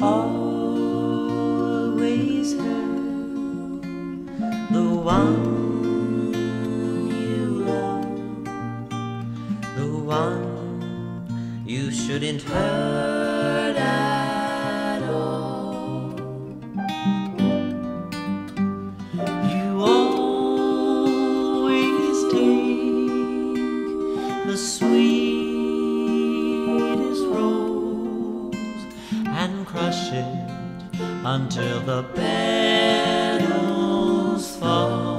always have the one you love, the one you shouldn't hurt at all. You always take the sweetest crush it until the petals fall.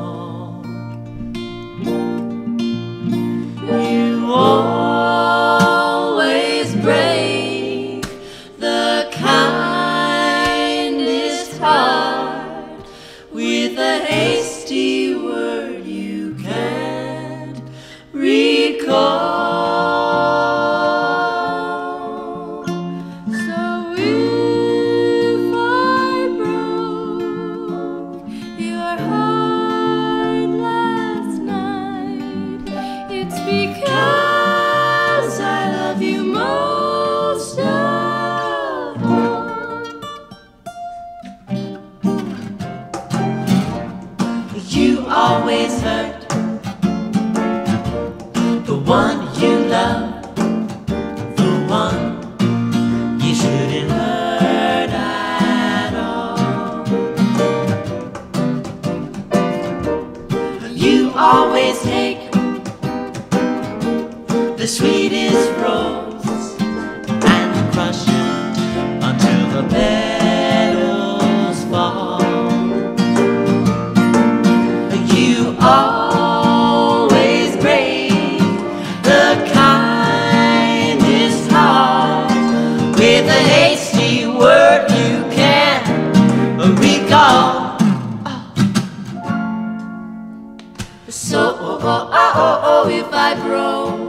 Because I love you most of all. You always hurt the one you love, the one you shouldn't hurt at all. You always take the sweetest rose and crush it until the petals fall. You always break the kindest heart with a hasty word you can't recall. So, oh, oh, oh, oh, if I broke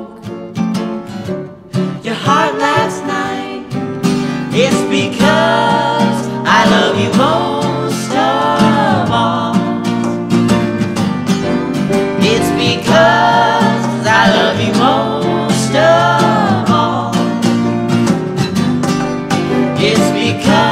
It's because